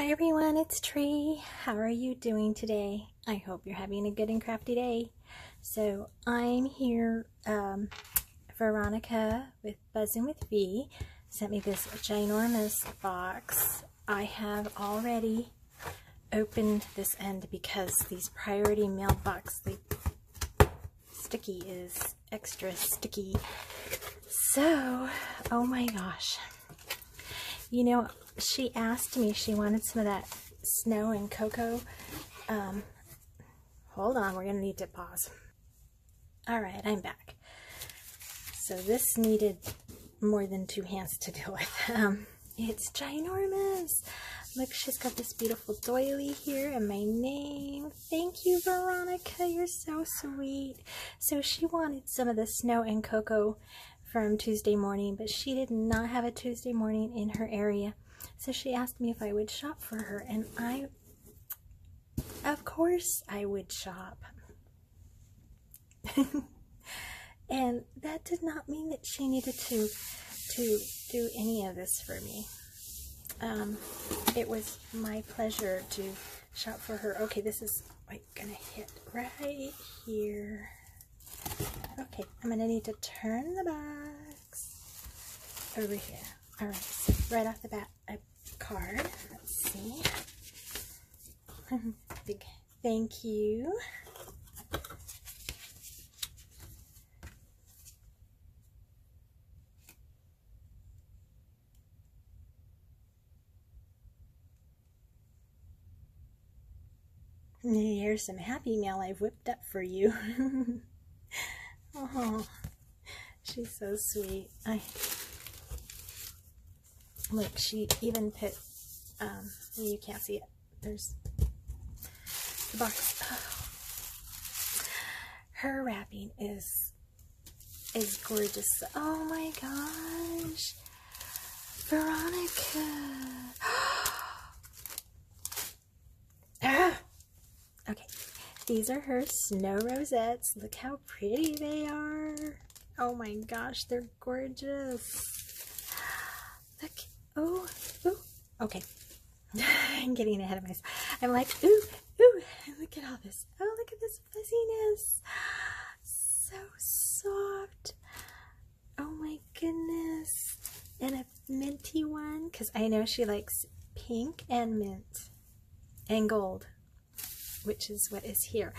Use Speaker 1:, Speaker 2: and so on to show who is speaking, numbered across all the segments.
Speaker 1: Hi everyone, it's Tree. How are you doing today? I hope you're having a good and crafty day. So I'm here, um, Veronica with Buzzin with Vee sent me this ginormous box. I have already opened this end because these priority mailbox, the sticky is extra sticky. So, oh my gosh. You know, she asked me, she wanted some of that snow and cocoa. Um, hold on, we're going to need to pause. All right, I'm back. So this needed more than two hands to deal with. Um, it's ginormous. Look, she's got this beautiful doily here and my name. Thank you, Veronica. You're so sweet. So she wanted some of the snow and cocoa from Tuesday morning, but she did not have a Tuesday morning in her area. So she asked me if I would shop for her, and I, of course, I would shop. and that did not mean that she needed to to do any of this for me. Um, it was my pleasure to shop for her. Okay, this is like gonna hit right here. Okay, I'm gonna need to turn the box over here. All right, so right off the bat, a card. Let's see. Big thank you. Here's some happy mail I've whipped up for you. oh, she's so sweet. I look. She even put. Um, you can't see it. There's the box. Oh. Her wrapping is is gorgeous. Oh my gosh, Veronica. Okay, these are her snow rosettes. Look how pretty they are. Oh my gosh, they're gorgeous. Look, oh, ooh, okay. I'm getting ahead of myself. I'm like, ooh, ooh, look at all this. Oh, look at this fuzziness. So soft. Oh my goodness. And a minty one, because I know she likes pink and mint and gold which is what is here.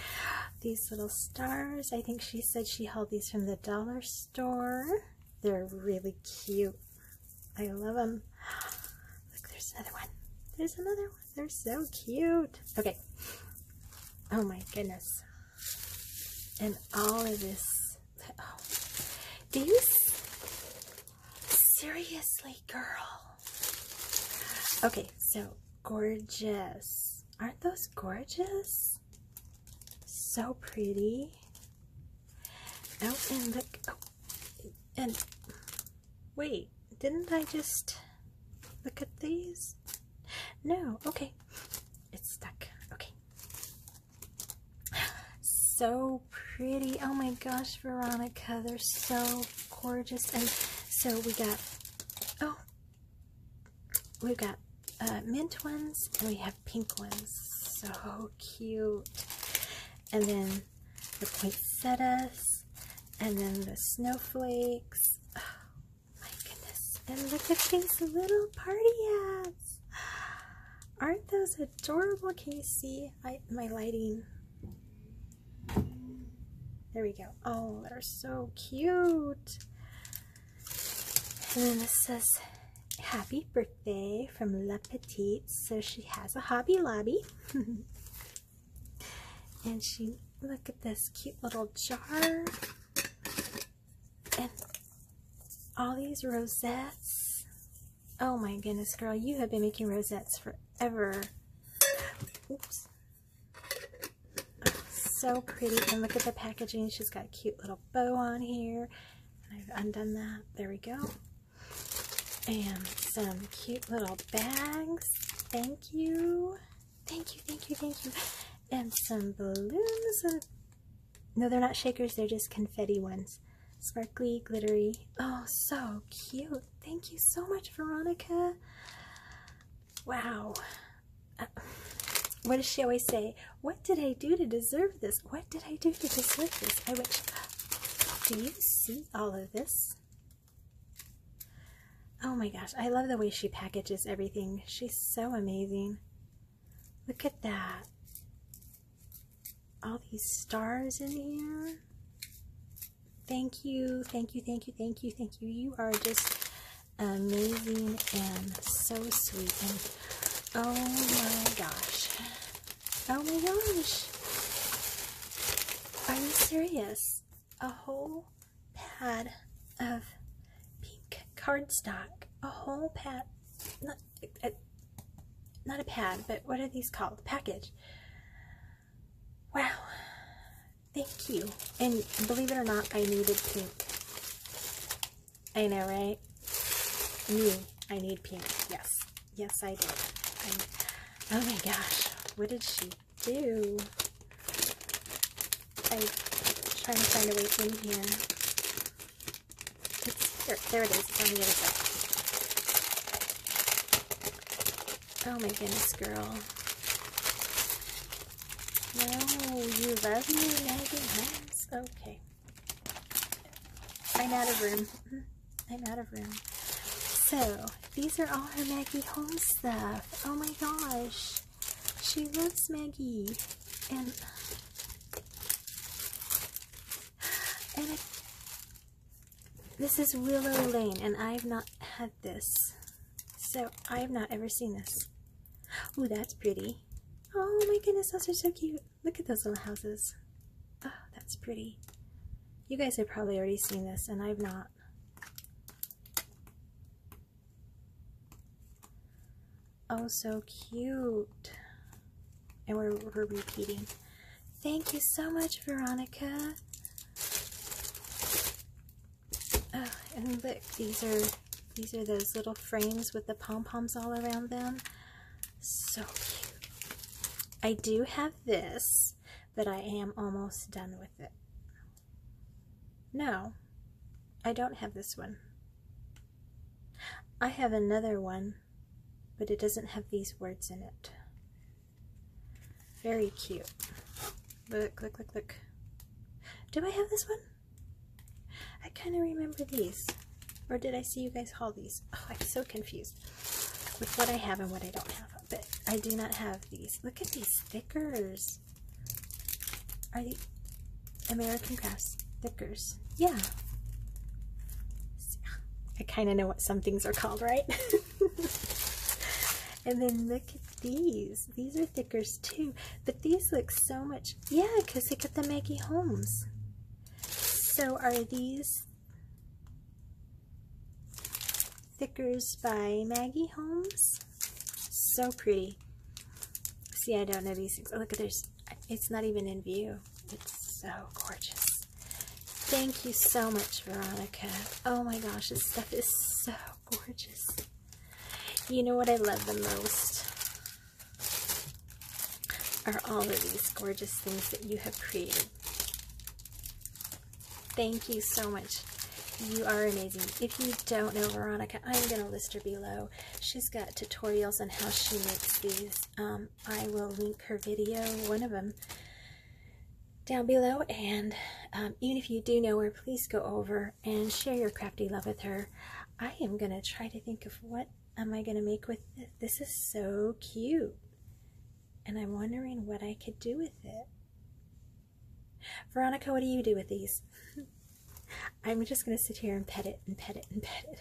Speaker 1: These little stars, I think she said she held these from the dollar store. They're really cute. I love them. There's another one. There's another one. They're so cute. Okay. Oh my goodness. And all of this. Oh. Do you seriously, girl? Okay, so gorgeous. Aren't those gorgeous? So pretty. Oh, and look. Oh, and wait, didn't I just look at these? No, okay. It's stuck. Okay. So pretty. Oh my gosh, Veronica. They're so gorgeous. And so we got, oh, we've got uh, mint ones and we have pink ones. So cute. And then the poinsettias and then the snowflakes. And look at these little party hats. Aren't those adorable? Can you see I, my lighting? There we go. Oh, they're so cute. And then this says happy birthday from La Petite. So she has a Hobby Lobby. and she, look at this cute little jar. And all these rosettes. Oh my goodness, girl, you have been making rosettes forever. Oops. So pretty. And look at the packaging. She's got a cute little bow on here. I've undone that. There we go and some cute little bags. Thank you. Thank you, thank you, thank you. And some balloons. No, they're not shakers, they're just confetti ones. Sparkly, glittery. Oh, so cute. Thank you so much, Veronica. Wow. uh, what does she always say? What did I do to deserve this? What did I do to deserve this? I wish. Do you see all of this? Oh my gosh, I love the way she packages everything. She's so amazing. Look at that. All these stars in here. Thank you, thank you, thank you, thank you, thank you. You are just amazing and so sweet. And oh my gosh. Oh my gosh. Are you serious? A whole pad of pink cardstock. A whole pad. Not, a, uh, not a pad, but what are these called? Package. Wow. Thank you. And believe it or not, I needed pink. I know, right? Me, I need pink. Yes. Yes, I did. I, oh my gosh. What did she do? I'm trying to find a way in here. It's, there, there it is. On the other side. Oh my goodness, girl. No, you love me, Maggie Holmes. Okay. I'm out of room. Mm-hmm. I'm out of room. So, these are all her Maggie Holmes stuff. Oh my gosh. She loves Maggie. And, and it, this is Willow Lane, and I've not had this. So, I have not ever seen this. Oh, that's pretty. Oh my goodness, those are so cute. Look at those little houses. Oh, that's pretty. You guys have probably already seen this, and I've not. Oh, so cute. And we're, we're repeating. Thank you so much, Veronica. Oh, and look, these are these are those little frames with the pom-poms all around them. So cute. I do have this, but I am almost done with it. No, I don't have this one. I have another one, but it doesn't have these words in it. Very cute. Look, look, look, look. Do I have this one? I kind of remember these. Or did I see you guys haul these? Oh, I'm so confused with what I have and what I don't have but I do not have these. Look at these stickers. Are they American Crafts stickers? Yeah. I kind of know what some things are called, right? and then look at these. These are thickers too. But these look so much... Yeah, because they got the Maggie Holmes. So are these thickers by Maggie Holmes? So pretty. See, I don't know these things. Oh, look at this. It's not even in view. It's so gorgeous. Thank you so much, Veronica. Oh my gosh, this stuff is so gorgeous. You know what I love the most? Are all of these gorgeous things that you have created. Thank you so much. You are amazing. If you don't know Veronica, I'm going to list her below. She's got tutorials on how she makes these. Um, I will link her video, one of them, down below. And um, even if you do know her, please go over and share your crafty love with her. I am going to try to think of what am I going to make with this. This is so cute. And I'm wondering what I could do with it. Veronica, what do you do with these? I'm just going to sit here and pet it and pet it and pet it.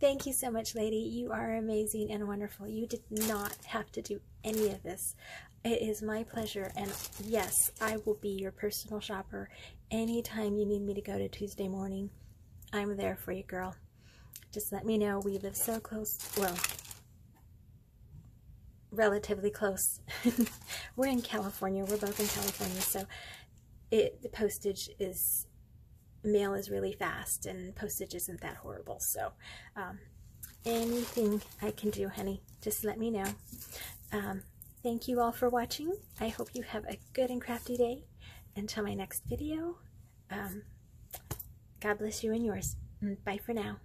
Speaker 1: Thank you so much, lady. You are amazing and wonderful. You did not have to do any of this. It is my pleasure, and yes, I will be your personal shopper anytime you need me to go to Tuesday morning. I'm there for you, girl. Just let me know. We live so close. Well, relatively close. We're in California. We're both in California, so it the postage is mail is really fast and postage isn't that horrible so um, anything I can do honey just let me know. Um, thank you all for watching. I hope you have a good and crafty day. Until my next video um, God bless you and yours. Bye for now